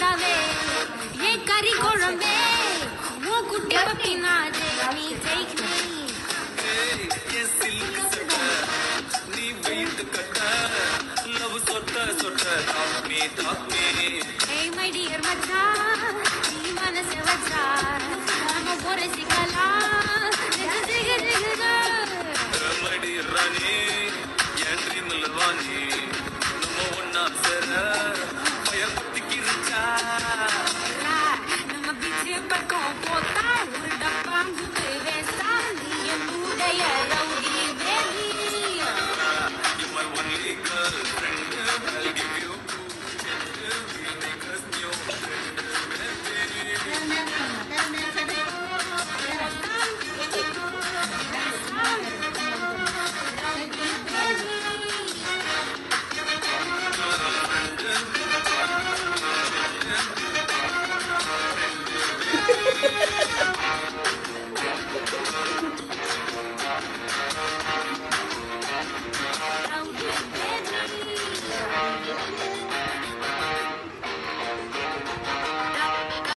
சோடாவே ஏ கறி குழம்பே ஓ குட்டி பப்பினாதே நீ டேக் மீ நீ வெயிட்டு கட்ட லவ் சொட்ட சொட்ட தாக்மே தாக்மே ஏய் மை டியர் மச்சா நீ மனசு வச்சா நாம போற சிக்கலா ராணி